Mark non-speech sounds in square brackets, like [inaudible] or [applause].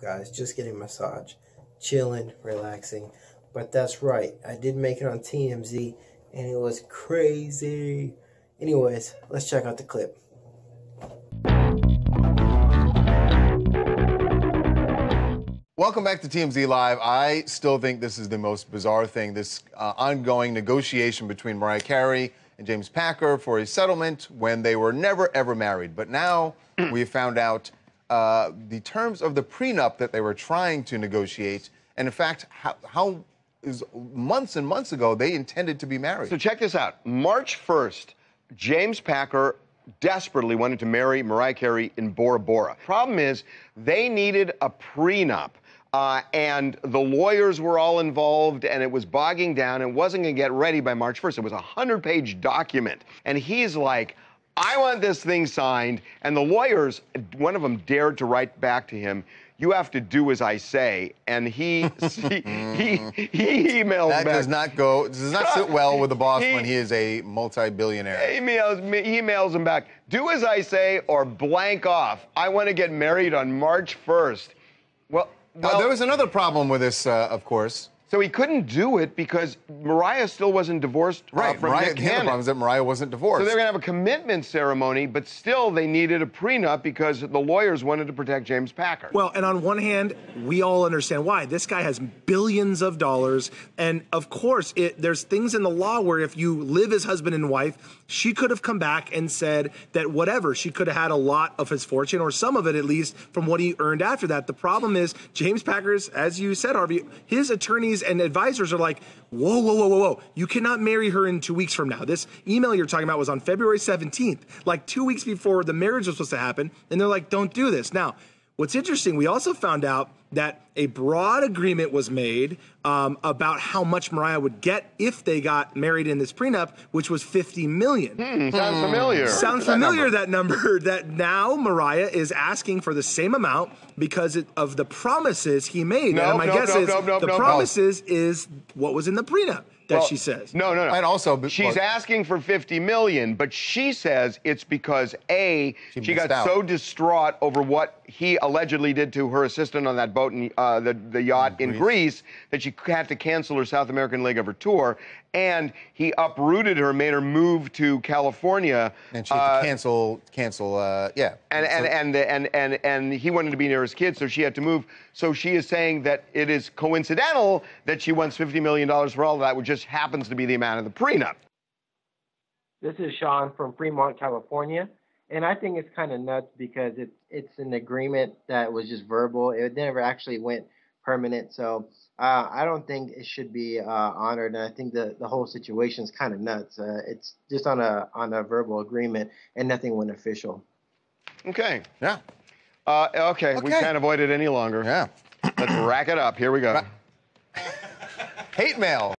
guys. Just getting massage, chilling, relaxing. But that's right, I did make it on TMZ, and it was crazy. Anyways, let's check out the clip. Welcome back to TMZ Live. I still think this is the most bizarre thing this uh, ongoing negotiation between Mariah Carey and James Packer for a settlement when they were never ever married. But now [clears throat] we have found out uh, the terms of the prenup that they were trying to negotiate. And in fact, how, how is months and months ago they intended to be married. So check this out. March 1st, James Packer desperately wanted to marry Mariah Carey in Bora Bora. Problem is, they needed a prenup. Uh, and the lawyers were all involved, and it was bogging down and wasn't going to get ready by March 1st. It was a 100 page document. And he's like, I want this thing signed. And the lawyers, one of them dared to write back to him, you have to do as I say. And he [laughs] he, he, he emails that back. does not go, does not sit well with the boss he, when he is a multi-billionaire. He emails, emails him back, do as I say or blank off. I want to get married on March 1st. Well, well, uh, there was another problem with this, uh, of course. So he couldn't do it because Mariah still wasn't divorced uh, from Mariah, Nick the problem is that Mariah wasn't divorced. So they're going to have a commitment ceremony, but still they needed a prenup because the lawyers wanted to protect James Packer. Well, and on one hand, we all understand why. This guy has billions of dollars, and of course, it, there's things in the law where if you live as husband and wife, she could have come back and said that whatever, she could have had a lot of his fortune, or some of it at least, from what he earned after that. The problem is, James Packer's, as you said, Harvey, his attorneys and advisors are like, whoa, whoa, whoa, whoa, whoa. You cannot marry her in two weeks from now. This email you're talking about was on February 17th, like two weeks before the marriage was supposed to happen. And they're like, don't do this. Now, what's interesting, we also found out that a broad agreement was made um, about how much Mariah would get if they got married in this prenup, which was 50 million. Hmm, sounds hmm. familiar. Sounds familiar, that number. that number. [laughs] That now Mariah is asking for the same amount because of the promises he made. Nope, and my nope, guess nope, is the promises is what was in the prenup that well, she says. No, no, no. And also, she's well, asking for 50 million, but she says it's because a she, she got out. so distraught over what he allegedly did to her assistant on that boat in uh, the the yacht in, in Greece. Greece that she had to cancel her South American leg of her tour, and he uprooted her, made her move to California, and she had uh, to cancel cancel. Uh, yeah, and and, so, and and and and he wanted to be near his kids, so she had to move. So she is saying that it is coincidental that she wants 50 million dollars for all of that, which just happens to be the amount of the prenup. This is Sean from Fremont, California. And I think it's kind of nuts because it's it's an agreement that was just verbal. It never actually went permanent. So uh, I don't think it should be uh, honored. And I think the, the whole situation is kind of nuts. Uh, it's just on a on a verbal agreement and nothing went official. Okay. Yeah. Uh, okay. okay. We can't avoid it any longer. Yeah. Let's rack it up. Here we go. [laughs] Hate mail.